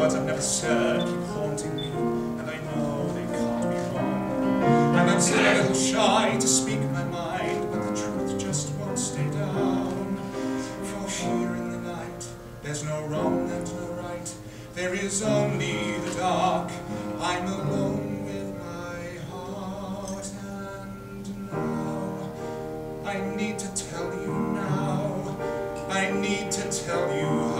words I've never said keep haunting me, and I know they can't be wrong. And I'm still a little shy to speak my mind, but the truth just won't stay down. For here in the night, there's no wrong and no right, there is only the dark. I'm alone with my heart, and now I need to tell you now. I need to tell you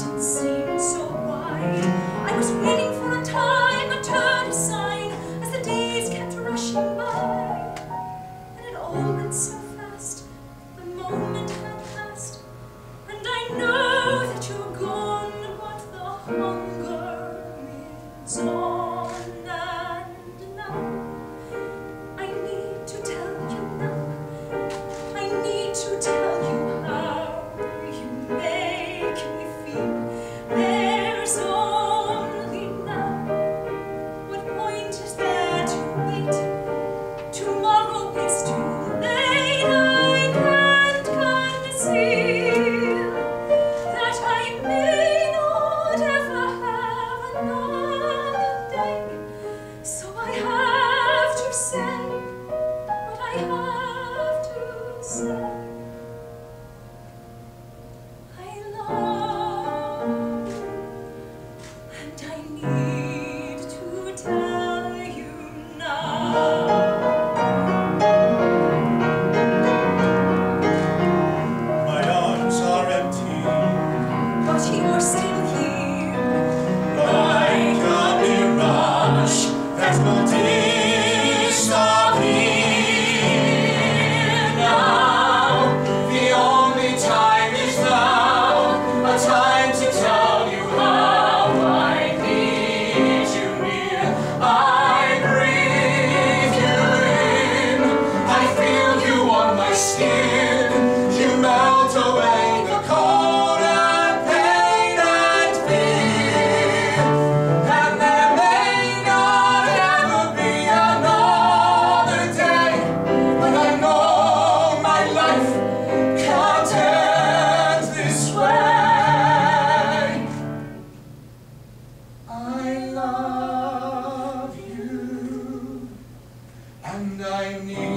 Yeah. and I need.